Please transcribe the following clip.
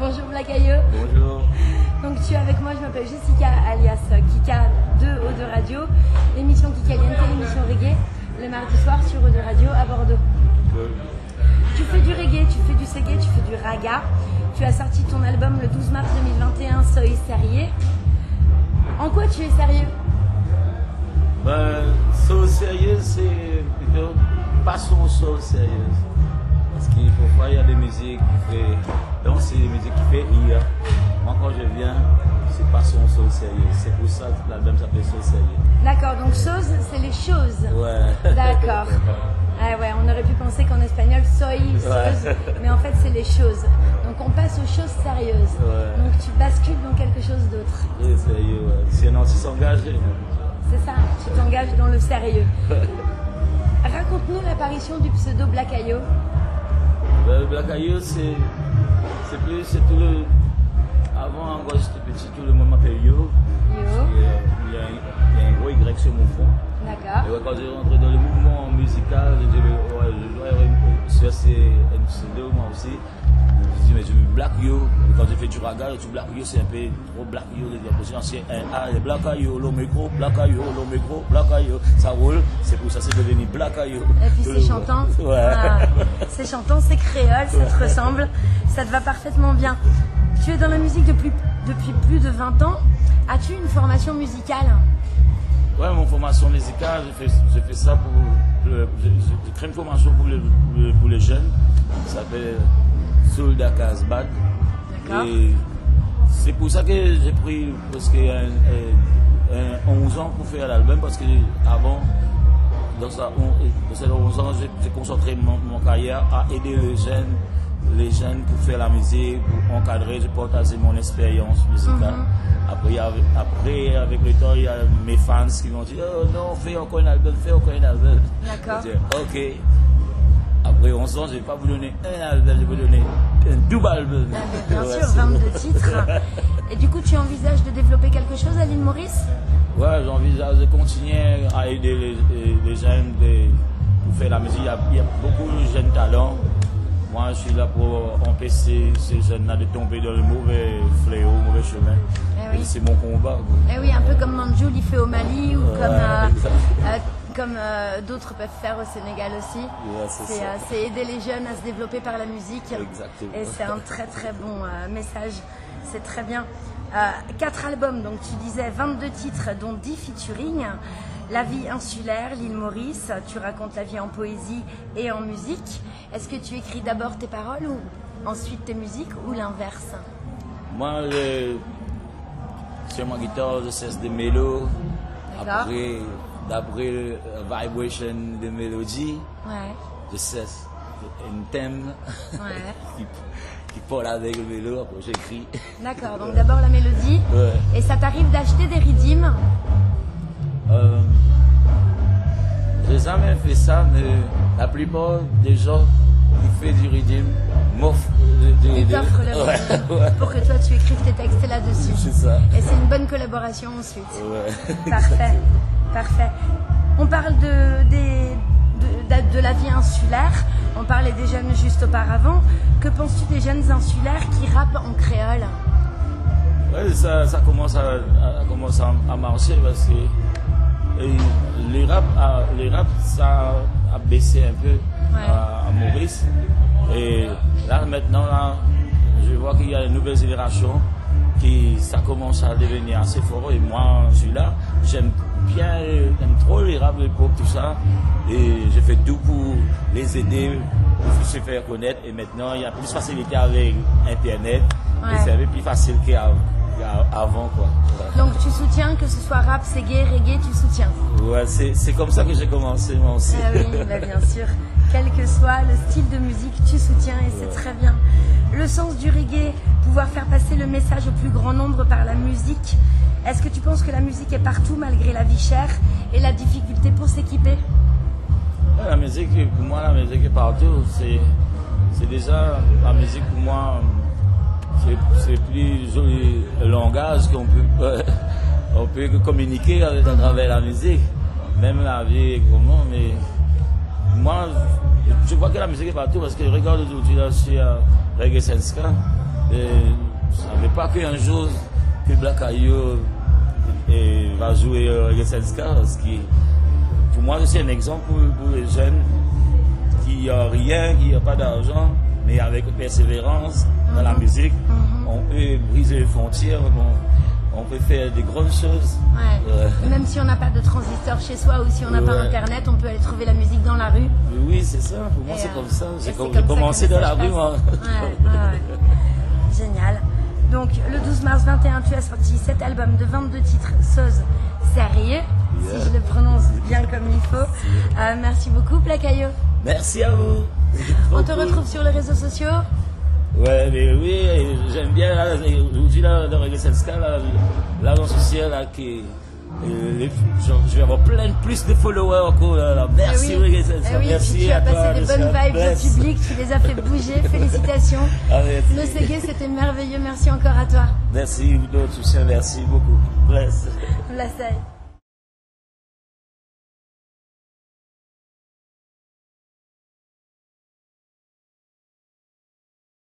Bonjour Blacailleux. Bonjour. Donc tu es avec moi, je m'appelle Jessica alias Kika de O2 Radio, l'émission Kikaliente, l'émission reggae, le mardi soir sur O2 Radio à Bordeaux. Tu fais du reggae, tu fais du seggae, tu fais du raga. Tu as sorti ton album le 12 mars 2021, Soy Sérieux. En quoi tu es sérieux? Ben, so sérieux, c'est plutôt passion so sérieuse. Qu'il parfois il y a des musiques qui fait. Donc c'est des musiques qui fait rire. Moi quand je viens, c'est passion so sérieux. C'est pour ça que l'album s'appelle So sérieux. D'accord, donc chose, c'est les choses. Ouais. D'accord. Ah ouais, on aurait pu penser qu'en espagnol, soy, chose, mais en fait, c'est les choses. Donc on passe aux choses sérieuses. Ouais. Donc tu bascules dans quelque chose d'autre. Oui, sérieux, ouais. Sinon tu s'engages. C'est ça, tu t'engages dans le sérieux. Raconte-nous l'apparition du pseudo Black Ayo. Ben, Black c'est. C'est plus. C'est tout le. Avant, quand j'étais petit, tout le monde m'appelle Yo. Euh, Il y, a un, il y a un gros Y sur mon front. D'accord. Et quand j'ai rentré dans le mouvement musical, dit, ouais, je dois chercher un pseudo moi aussi. Je me suis dit, mais je me Black Yo. Et quand j'ai fait du raga, tout Black Yo, c'est un peu trop Black Yo. Les c'est un A, les Black Yo, le micro, Black Yo, le micro, Black Yo. Ça roule, c'est pour ça, c'est devenu Black Yo. Et puis c'est chantant. Ouais. Ah, c'est chantant, c'est créole, ça te ressemble. Ça te va parfaitement bien. Tu es dans la musique depuis, depuis plus de 20 ans. As-tu une formation musicale Ouais, mon formation musicale, j'ai fait, ça pour. J'ai créé une formation pour, le- le- pour les jeunes. Ça s'appelle Soul Dakar Bad. D'accord. Et c'est pour ça que j'ai pris presque un, un- un 11 ans pour faire l'album parce que avant, dans, on- dans ces 11 ans, j'ai j'ai concentré mon, mon carrière à aider les jeunes, les jeunes pour faire la musique, pour encadrer, j'ai partagé mon expérience musicale. A- après, avec le temps, il y a mes fans qui m'ont dit Oh non, fais encore un album, fais encore un album. D'accord. Ok. Après 11 ans, je ne vais pas vous donner un album, je vais vous donner un double album. Ah, Bien Ouais, sûr, c'est 22 bon. titres. Et du coup, tu envisages de développer quelque chose à l'île Maurice? Ouais, j'envisage de continuer à aider les, les- les jeunes de- pour faire la musique. Il y, a, il y a beaucoup de jeunes talents. Moi, je suis là pour empêcher ces jeunes-là de tomber dans le mauvais fléau, mauvais chemin. Eh oui. C'est mon combat. Eh oui, un peu comme Manjoul, il fait au Mali ou comme, euh, euh, comme euh, d'autres peuvent faire au Sénégal aussi. Ouais, c'est aider les jeunes à se développer par la musique. Exactement. Et c'est un très très bon message. C'est très bien. Quatre albums, donc tu disais 22 titres, dont 10 featuring. La vie insulaire, l'île Maurice, tu racontes la vie en poésie et en musique. Est-ce que tu écris d'abord tes paroles ou ensuite tes musiques ou l'inverse? Moi, je- sur ma guitare, je cesse mélos. D'accord. Après, d'après le vibration de mélodie, Ouais, je cesse un thème ouais. qui, qui parle avec le mélo. Après, j'écris. D'accord, donc d'abord la mélodie. Ouais. Et ça t'arrive d'acheter des rythmes Euh, j'ai jamais fait ça, mais la plupart des gens qui font du rhythm m'offrent Ils t'offrent Ouais, rythme ouais. pour que toi tu écrives tes textes là-dessus. C'est ça. Et c'est une bonne collaboration ensuite. Ouais. Parfait, parfait. On parle de, des- de, de- la vie insulaire, on parlait des jeunes juste auparavant. Que penses-tu des jeunes insulaires qui rappent en créole? Ouais, ça, ça commence à, à- commence à, à marcher parce que les rap, a- rap, ça a baissé un peu à, à Maurice. Et là, maintenant, là, je vois qu'il y a une nouvelle génération qui, ça commence à devenir assez fort. Et moi, je suis là. J'aime bien, j'aime trop les rap, les pop, tout ça. Et je fais tout pour les aider, pour se faire connaître. Et maintenant, il y a plus de facilité avec Internet. Ouais. Et c'est plus facile qu'avant, quoi. Ouais. Donc tu soutiens que ce soit rap, gay, reggae, tu soutiens Ouais, c'est c'est comme ça que j'ai commencé moi aussi. Ah oui, bah bien sûr. Quel que soit le style de musique, tu soutiens et c'est très bien. Le sens du reggae, pouvoir faire passer le message au plus grand nombre par la musique. Est-ce que tu penses que la musique est partout malgré la vie chère et la difficulté pour s'équiper? La musique, pour moi, la musique est partout. C'est c'est déjà, la musique pour moi, c'est plus joli langage qu'on peut, euh, on peut communiquer avec, à travers la musique. Même la vie, comment, mais moi, je vois que la musique est partout parce que regarde aujourd'hui, là, sur, euh, Reggae Senska. Je ne savais pas qu'un jour que Black Ayo va jouer Reggae Senska. Parce que pour moi, c'est un exemple pour, les jeunes qui n'ont rien, qui n'ont pas d'argent, mais avec persévérance dans la mhm. musique, mhm. on peut briser les frontières on peut faire des grandes choses. Même si on n'a pas de transistor chez soi ou si on n'a pas internet, on peut aller trouver la musique dans la rue. Oui, c'est ça. Pour moi, c'est comme ça. J'ai commencé dans la rue, moi. Génial. Donc, le 12 mars 21, tu as sorti cet album de 22 titres, Soz Sérieux, si je le prononce bien comme il faut. Euh, merci beaucoup, Placayo. Merci à vous. On te retrouve sur les réseaux sociaux Ouais, mais oui, j'aime bien, là, aujourd'hui, là, dans Reggae Senska, là, là, dans ce ciel, là, qui, euh, je vais avoir plein plus de followers encore là, Merci eh oui. Eh oui, merci tu, as passé des bonnes vibes au public, tu les as fait bouger, félicitations. Ah, le Ségué c'était merveilleux, merci encore à toi. Merci Udo, tu sais, merci beaucoup. Bless. Bless.